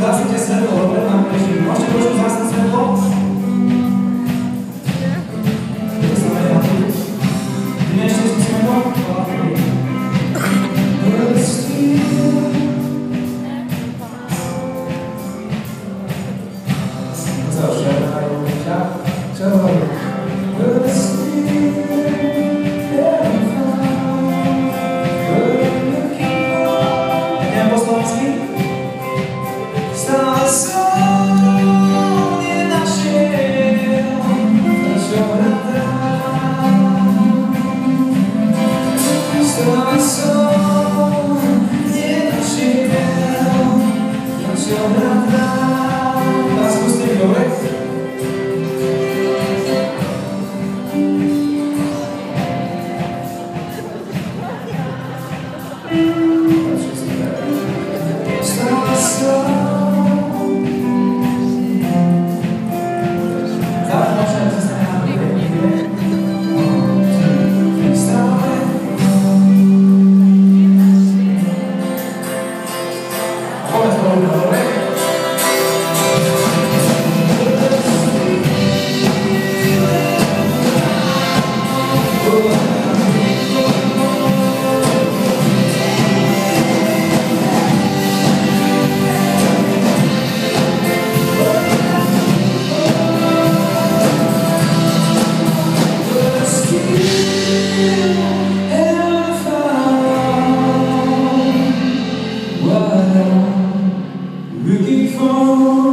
usassem de sangue don't have Oh.